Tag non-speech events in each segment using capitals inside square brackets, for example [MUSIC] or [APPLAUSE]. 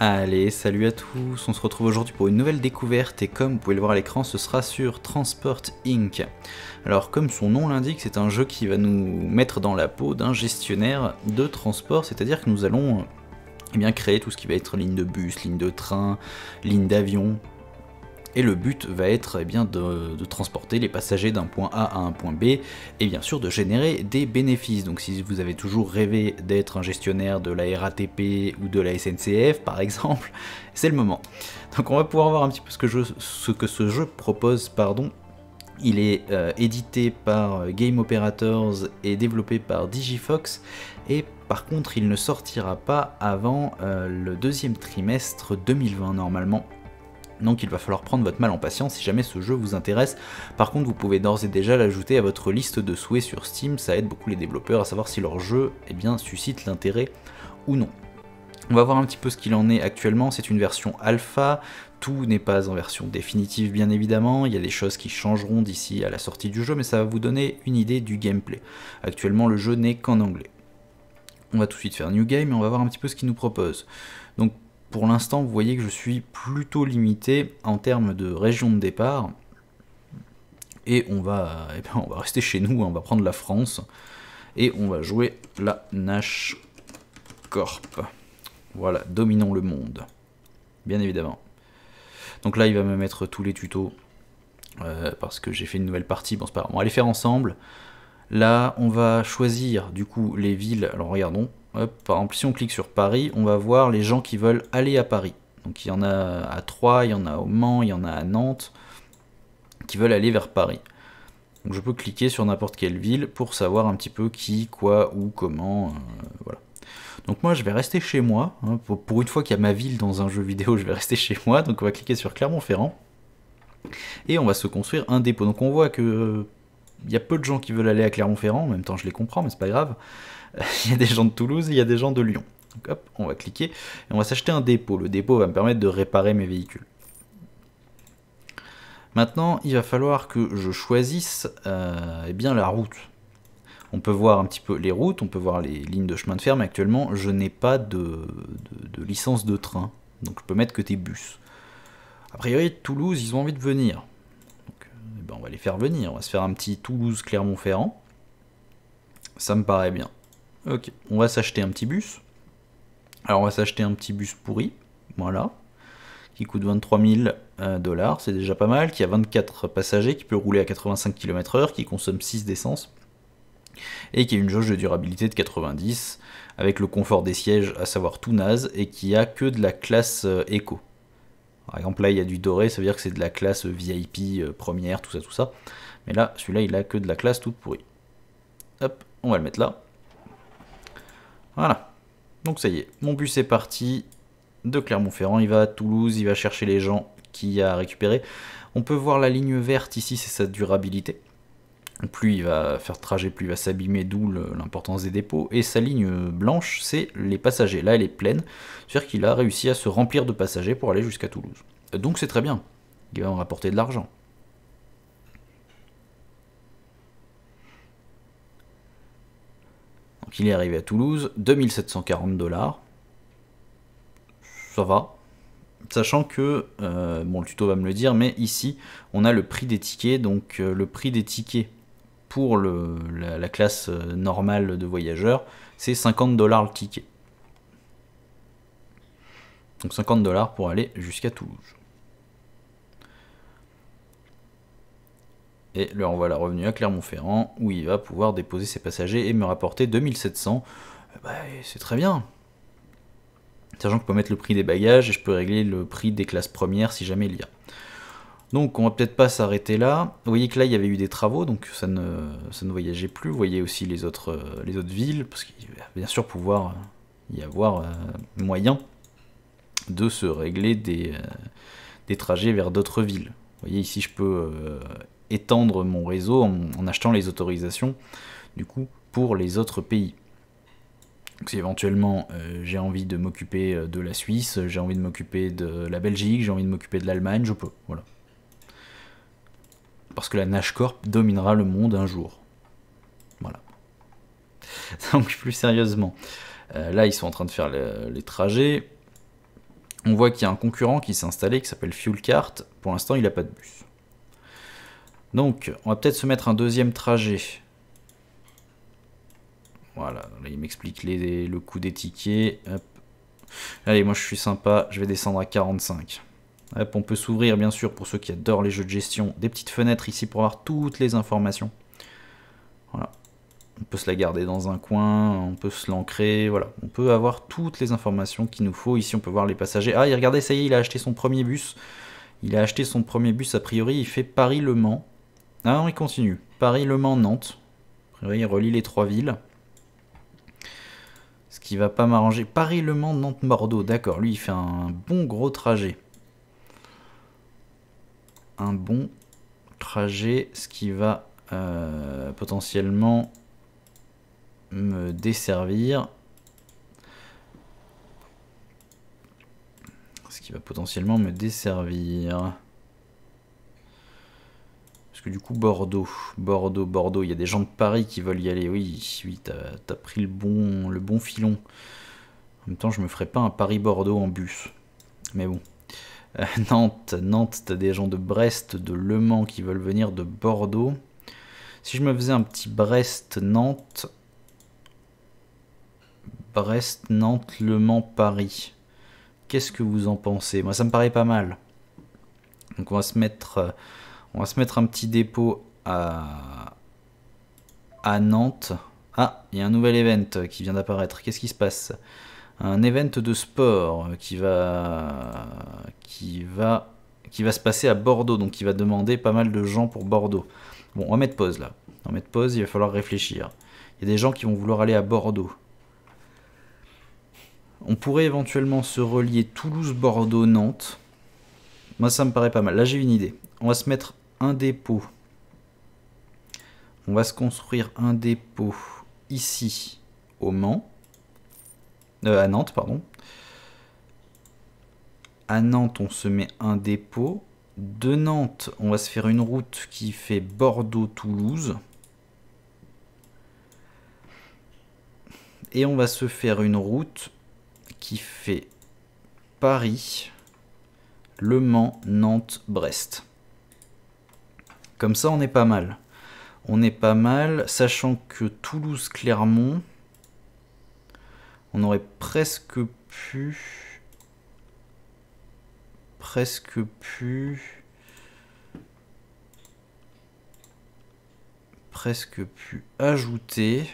Allez, salut à tous, on se retrouve aujourd'hui pour une nouvelle découverte et comme vous pouvez le voir à l'écran, ce sera sur Transport Inc. Alors comme son nom l'indique, c'est un jeu qui va nous mettre dans la peau d'un gestionnaire de transport, c'est-à-dire que nous allons eh bien, créer tout ce qui va être ligne de bus, ligne de train, ligne d'avion, et le but va être eh bien, de, transporter les passagers d'un point A à un point B et bien sûr de générer des bénéfices. Donc si vous avez toujours rêvé d'être un gestionnaire de la RATP ou de la SNCF par exemple, [LAUGHS] c'est le moment. Donc on va pouvoir voir un petit peu ce que, ce, jeu propose. Pardon. Il est euh, édité par Game Operators et développé par Digifox et par contre il ne sortira pas avant euh, le deuxième trimestre 2020 normalement. Donc il va falloir prendre votre mal en patience si jamais ce jeu vous intéresse. Par contre, vous pouvez d'ores et déjà l'ajouter à votre liste de souhaits sur Steam, ça aide beaucoup les développeurs à savoir si leur jeu eh bien, suscite l'intérêt ou non. On va voir un petit peu ce qu'il en est actuellement, c'est une version alpha, tout n'est pas en version définitive bien évidemment, il y a des choses qui changeront d'ici à la sortie du jeu, mais ça va vous donner une idée du gameplay. Actuellement le jeu n'est qu'en anglais. On va tout de suite faire New Game et on va voir un petit peu ce qu'il nous propose. Pour l'instant, vous voyez que je suis plutôt limité en termes de région de départ. Et on va, eh ben, rester chez nous, on va prendre la France. Et on va jouer la Nash Corp. Voilà, dominons le monde. Bien évidemment. Donc là, il va me mettre tous les tutos. Euh, parce que j'ai fait une nouvelle partie. Bon, c'est pas grave. On va les faire ensemble. Là, on va choisir du coup les villes. Alors regardons par exemple, si on clique sur Paris, on va voir les gens qui veulent aller à Paris. Donc il y en a à Troyes, il y en a au Mans, il y en a à Nantes, qui veulent aller vers Paris. Donc je peux cliquer sur n'importe quelle ville pour savoir un petit peu qui, quoi, où, comment, euh, voilà. Donc moi je vais rester chez moi, hein. pour, une fois qu'il y a ma ville dans un jeu vidéo, je vais rester chez moi, donc on va cliquer sur Clermont-Ferrand, et on va se construire un dépôt. Donc on voit que il y a peu de gens qui veulent aller à Clermont-Ferrand, en même temps je les comprends, mais c'est pas grave. [LAUGHS] il y a des gens de Toulouse, il y a des gens de Lyon. Hop, on va cliquer et on va s'acheter un dépôt. Le dépôt va me permettre de réparer mes véhicules. Maintenant, il va falloir que je choisisse euh, eh bien, la route. On peut voir un petit peu les routes, on peut voir les lignes de chemin de fer, mais actuellement, je n'ai pas de, licence de train. Donc je peux mettre que tes bus. A priori, Toulouse, ils ont envie de venir. Donc, eh ben, on va les faire venir. On va se faire un petit Toulouse-Clermont-Ferrand. Ça me paraît bien. Ok, on va s'acheter un petit bus. Alors on va s'acheter un petit bus pourri, voilà, qui coûte 23 000 euh, dollars, c'est déjà pas mal, qui a 24 passagers, qui peut rouler à 85 km/h, qui consomme 6 d'essence, et qui a une jauge de durabilité de 90, avec le confort des sièges, à savoir tout naze, et qui a que de la classe euh, éco. Par exemple là il y a du doré, ça veut dire que c'est de la classe VIP euh, première, tout ça, tout ça. Mais là, celui-là il a que de la classe toute pourrie. Hop, on va le mettre là. Voilà. Donc ça y est, mon bus est parti de Clermont-Ferrand. Il va à Toulouse, il va chercher les gens qu'il a récupérés. On peut voir la ligne verte ici, c'est sa durabilité. Plus il va faire trajet, plus il va s'abîmer, d'où l'importance des dépôts. Et sa ligne blanche, c'est les passagers. Là, elle est pleine. C'est-à-dire qu'il a réussi à se remplir de passagers pour aller jusqu'à Toulouse. Donc c'est très bien. Il va en rapporter de l'argent. Donc il est arrivé à Toulouse, 2740 dollars. Ça va. Sachant que, euh, bon le tuto va me le dire, mais ici on a le prix des tickets, donc euh, le prix des tickets pour la, classe euh, normale de voyageurs, c'est 50 dollars le ticket. Donc 50 dollars pour aller jusqu'à Toulouse. Et le renvoie la revenue à Clermont-Ferrand où il va pouvoir déposer ses passagers et me rapporter 2700. Eh ben, c'est très bien. Sachant que je peux mettre le prix des bagages et je peux régler le prix des classes premières si jamais il y a. Donc on va peut-être pas s'arrêter là. Vous voyez que là il y avait eu des travaux, donc ça ne, ça ne voyageait plus. Vous voyez aussi les autres, les autres villes, parce qu'il va bien sûr pouvoir y avoir euh, moyen de se régler des, euh, des trajets vers d'autres villes. Vous voyez ici je peux euh, étendre mon réseau en, achetant les autorisations du coup pour les autres pays. Si éventuellement euh, j'ai envie de m'occuper euh, de la Suisse, j'ai envie de m'occuper de la Belgique, j'ai envie de m'occuper de l'Allemagne, je peux. Voilà. Parce que la Nash Corp dominera le monde un jour. Voilà. [LAUGHS] Donc plus sérieusement, euh, là ils sont en train de faire les trajets. On voit qu'il y a un concurrent qui s'est installé qui s'appelle Fuelcart. Pour l'instant, il n'a pas de bus. Donc, on va peut-être se mettre un deuxième trajet. Voilà, là il m'explique le coût des tickets. Allez, moi je suis sympa, je vais descendre à 45. Hop, on peut s'ouvrir bien sûr pour ceux qui adorent les jeux de gestion. Des petites fenêtres ici pour avoir toutes les informations. Voilà. On peut se la garder dans un coin, on peut se l'ancrer, voilà. On peut avoir toutes les informations qu'il nous faut. Ici on peut voir les passagers. Ah, regardez, ça y est, il a acheté son premier bus. Il a acheté son premier bus, a priori il fait Paris-Le Mans. Ah non, il continue. Paris-Le Mans-Nantes. A priori il relie les trois villes. Ce qui va pas m'arranger. Paris-Le Mans, Nantes-Bordeaux. D'accord, lui il fait un bon gros trajet un bon trajet, ce qui va euh, potentiellement me desservir. Ce qui va potentiellement me desservir. Du coup, Bordeaux, Bordeaux, Bordeaux, il y a des gens de Paris qui veulent y aller. Oui, oui, t'as as pris le bon, le bon filon. En même temps, je me ferai pas un Paris-Bordeaux en bus. Mais bon. Euh, [LAUGHS] Nantes, Nantes, t'as des gens de Brest, de Le Mans qui veulent venir de Bordeaux. Si je me faisais un petit Brest-Nantes, Brest, Nantes, Le Mans, Paris. Qu'est-ce que vous en pensez? Moi, ça me paraît pas mal. Donc, on va se mettre, euh, on va se mettre un petit dépôt à, à Nantes. Ah, il y a un nouvel event qui vient d'apparaître. Qu'est-ce qui se passe? Un event de sport qui va, qui va, qui va se passer à Bordeaux, donc qui va demander pas mal de gens pour Bordeaux. Bon, on va mettre pause là. On va mettre pause, il va falloir réfléchir. Il y a des gens qui vont vouloir aller à Bordeaux. On pourrait éventuellement se relier Toulouse-Bordeaux-Nantes. Moi, ça me paraît pas mal. Là, j'ai une idée. On va se mettre un dépôt. On va se construire un dépôt ici, au Mans. Euh, à Nantes, pardon. À Nantes, on se met un dépôt. De Nantes, on va se faire une route qui fait Bordeaux-Toulouse. Et on va se faire une route qui fait Paris, Le Mans, Nantes, Brest. Comme ça, on est pas mal. On est pas mal, sachant que Toulouse-Clermont, on aurait presque pu... Presque pu... Presque pu ajouter...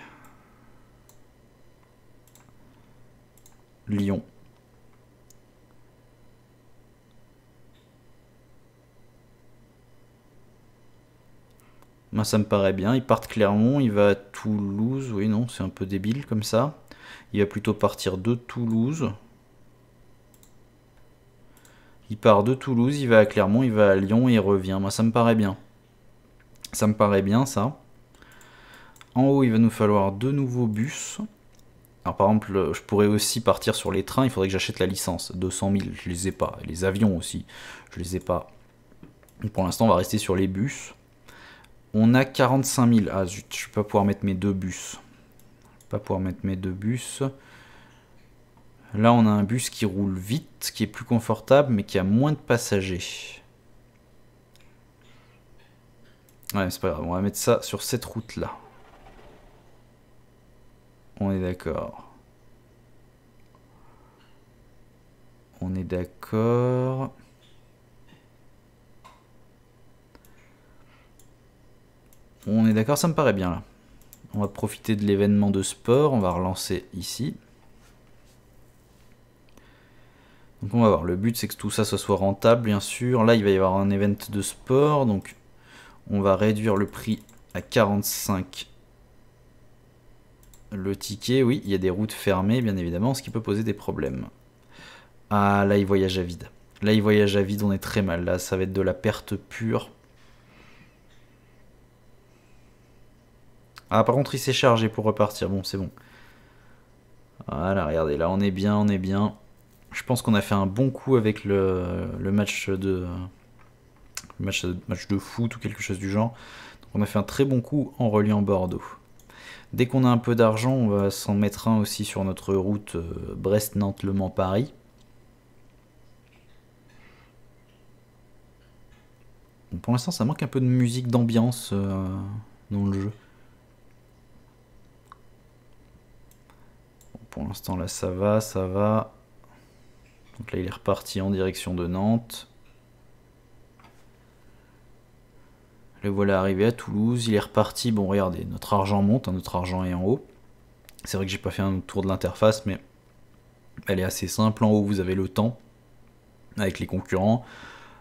Lyon. Moi, ça me paraît bien. Ils partent Clermont, il va à Toulouse. Oui, non, c'est un peu débile comme ça. Il va plutôt partir de Toulouse. Il part de Toulouse, il va à Clermont, il va à Lyon et il revient. Moi, ça me paraît bien. Ça me paraît bien, ça. En haut, il va nous falloir deux nouveaux bus. Alors, par exemple, je pourrais aussi partir sur les trains. Il faudrait que j'achète la licence. 200 000, je les ai pas. Les avions aussi, je les ai pas. pour l'instant, on va rester sur les bus. On a 45 000. Ah, zut, je vais pas pouvoir mettre mes deux bus pas pouvoir mettre mes deux bus. Là, on a un bus qui roule vite, qui est plus confortable, mais qui a moins de passagers. Ouais, c'est pas grave, on va mettre ça sur cette route-là. On est d'accord. On est d'accord. On est d'accord, ça me paraît bien là. On va profiter de l'événement de sport. On va relancer ici. Donc on va voir. Le but c'est que tout ça, soit rentable, bien sûr. Là, il va y avoir un event de sport. Donc on va réduire le prix à 45 le ticket. Oui, il y a des routes fermées, bien évidemment, ce qui peut poser des problèmes. Ah, là, il voyage à vide. Là, il voyage à vide, on est très mal. Là, ça va être de la perte pure. Ah, par contre, il s'est chargé pour repartir. Bon, c'est bon. Voilà, regardez, là, on est bien, on est bien. Je pense qu'on a fait un bon coup avec le, match de le match, de foot ou quelque chose du genre. Donc on a fait un très bon coup en reliant Bordeaux. Dès qu'on a un peu d'argent, on va s'en mettre un aussi sur notre route euh, Brest-Nantes-Le-Mans-Paris. Pour l'instant, ça manque un peu de musique d'ambiance euh, dans le jeu. Pour l'instant, là, ça va, ça va. Donc là, il est reparti en direction de Nantes. Le voilà arrivé à Toulouse. Il est reparti. Bon, regardez, notre argent monte, hein, notre argent est en haut. C'est vrai que j'ai pas fait un tour de l'interface, mais elle est assez simple. En haut, vous avez le temps avec les concurrents.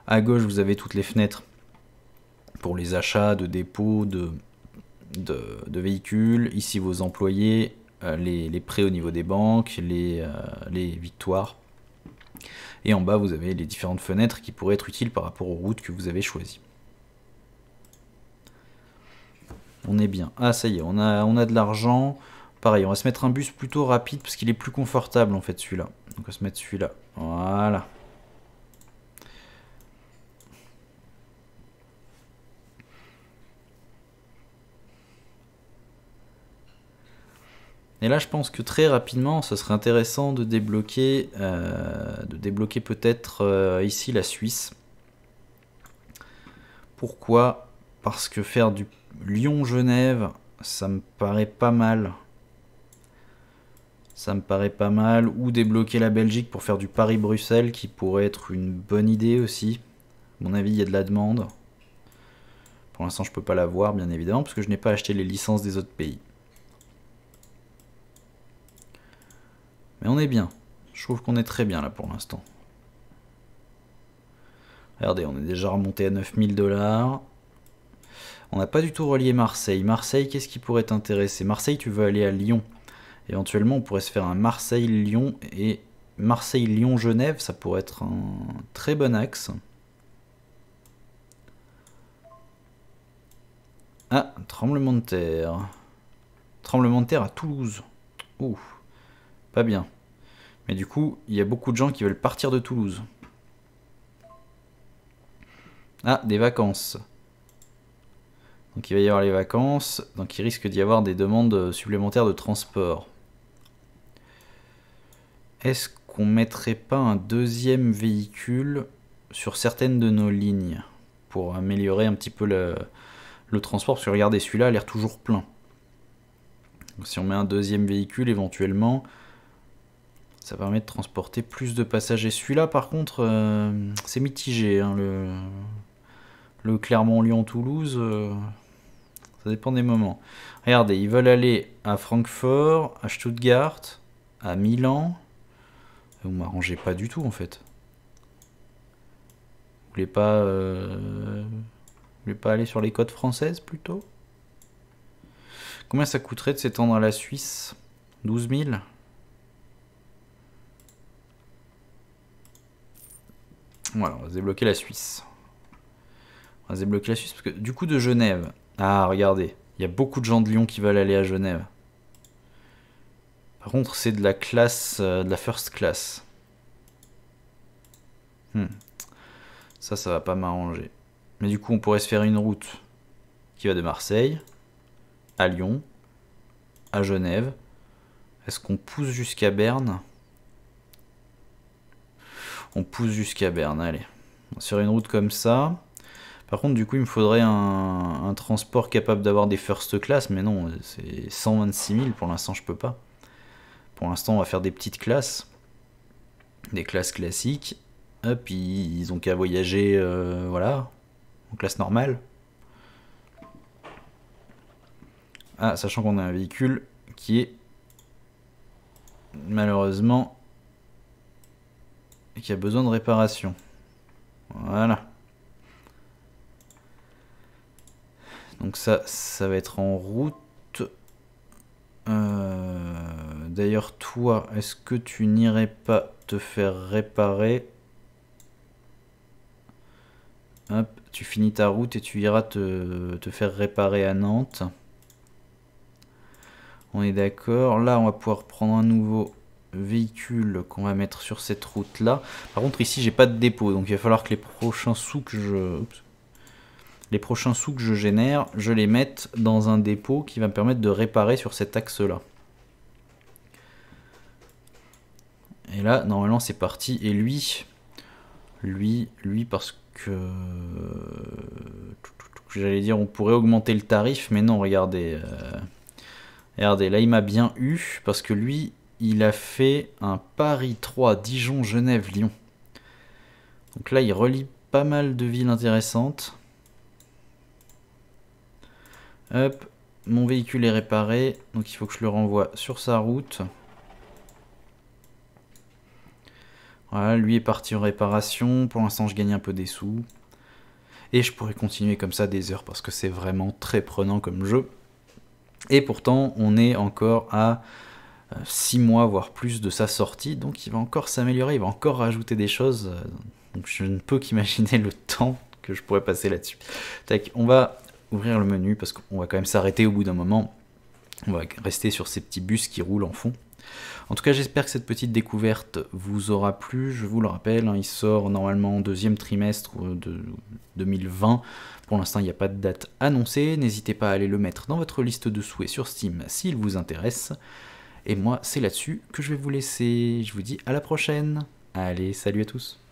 À gauche, vous avez toutes les fenêtres pour les achats de dépôts de, de, véhicules. Ici, vos employés, euh, les, prêts au niveau des banques, les, euh, les victoires. Et en bas, vous avez les différentes fenêtres qui pourraient être utiles par rapport aux routes que vous avez choisies. On est bien. Ah, ça y est, on a, on a de l'argent. Pareil, on va se mettre un bus plutôt rapide parce qu'il est plus confortable en fait celui-là. Donc on va se mettre celui-là. Voilà. Et là, je pense que très rapidement, ce serait intéressant de débloquer, euh, débloquer peut-être euh, ici la Suisse. Pourquoi? Parce que faire du Lyon-Genève, ça me paraît pas mal. Ça me paraît pas mal. Ou débloquer la Belgique pour faire du Paris-Bruxelles, qui pourrait être une bonne idée aussi. À mon avis, il y a de la demande. Pour l'instant, je peux pas la voir, bien évidemment, parce que je n'ai pas acheté les licences des autres pays. Mais on est bien. Je trouve qu'on est très bien là pour l'instant. Regardez, on est déjà remonté à 9000 dollars. On n'a pas du tout relié Marseille. Marseille, qu'est-ce qui pourrait t'intéresser? Marseille, tu veux aller à Lyon. Éventuellement, on pourrait se faire un Marseille-Lyon et Marseille-Lyon-Genève. Ça pourrait être un très bon axe. Ah, tremblement de terre. Tremblement de terre à Toulouse. Ouh, pas bien. Mais du coup, il y a beaucoup de gens qui veulent partir de Toulouse. Ah, des vacances. Donc il va y avoir les vacances, donc il risque d'y avoir des demandes supplémentaires de transport. Est-ce qu'on mettrait pas un deuxième véhicule sur certaines de nos lignes pour améliorer un petit peu le, transport? Parce que regardez, celui-là a l'air toujours plein. si on met un deuxième véhicule éventuellement, ça permet de transporter plus de passagers. Celui-là, par contre, euh, c'est mitigé. Hein, le, le Clermont-Lyon-Toulouse, euh, ça dépend des moments. Regardez, ils veulent aller à Francfort, à Stuttgart, à Milan. Vous m'arrangez pas du tout, en fait. Vous voulez pas, euh, vous voulez pas aller sur les côtes françaises, plutôt? Combien ça coûterait de s'étendre à la Suisse? 12 000 Voilà, on va débloquer la Suisse. On va débloquer la Suisse parce que du coup de Genève. Ah, regardez, il y a beaucoup de gens de Lyon qui veulent aller à Genève. Par contre, c'est de la classe, euh, de la first class. Hmm. Ça, ça va pas m'arranger. Mais du coup, on pourrait se faire une route qui va de Marseille à Lyon, à Genève. Est-ce qu'on pousse jusqu'à Berne? On pousse jusqu'à Berne, allez. Sur une route comme ça. Par contre, du coup, il me faudrait un, transport capable d'avoir des first class, mais non, c'est 126 000, pour l'instant, je peux pas. Pour l'instant, on va faire des petites classes. Des classes classiques. Hop, ils, ils ont qu'à voyager, euh, voilà, en classe normale. Ah, sachant qu'on a un véhicule qui est malheureusement qui a besoin de réparation. Voilà. Donc ça, ça va être en route. Euh, d'ailleurs, toi, est-ce que tu n'irais pas te faire réparer? Hop, tu finis ta route et tu iras te, te faire réparer à Nantes. On est d'accord. Là, on va pouvoir prendre un nouveau véhicule qu'on va mettre sur cette route là. Par contre ici j'ai pas de dépôt donc il va falloir que les prochains sous que je les prochains sous que je génère, je les mette dans un dépôt qui va me permettre de réparer sur cet axe là. Et là normalement c'est parti et lui lui lui parce que... J'allais dire on pourrait augmenter le tarif, mais non, regardez. euh, Regardez, là il m'a bien eu, parce que lui, il a fait un Paris 3, Dijon, Genève, Lyon. Donc là, il relie pas mal de villes intéressantes. Hop, mon véhicule est réparé, donc il faut que je le renvoie sur sa route. Voilà, lui est parti en réparation. Pour l'instant, je gagne un peu des sous. Et je pourrais continuer comme ça des heures parce que c'est vraiment très prenant comme jeu. Et pourtant, on est encore à 6 mois, voire plus de sa sortie. Donc il va encore s'améliorer, il va encore rajouter des choses. euh, Donc je ne peux [LAUGHS] qu'imaginer le temps que je pourrais passer là-dessus. Tac, on va ouvrir le menu parce qu'on va quand même s'arrêter au bout d'un moment. On va rester sur ces petits bus qui roulent en fond. En tout cas, j'espère que cette petite découverte vous aura plu. Je vous le rappelle, hein, il sort normalement en deuxième trimestre de 2020. Pour l'instant, il n'y a pas de date annoncée. N'hésitez pas à aller le mettre dans votre liste de souhaits sur Steam s'il vous intéresse. Et moi, c'est là-dessus que je vais vous laisser. Je vous dis à la prochaine. Allez, salut à tous.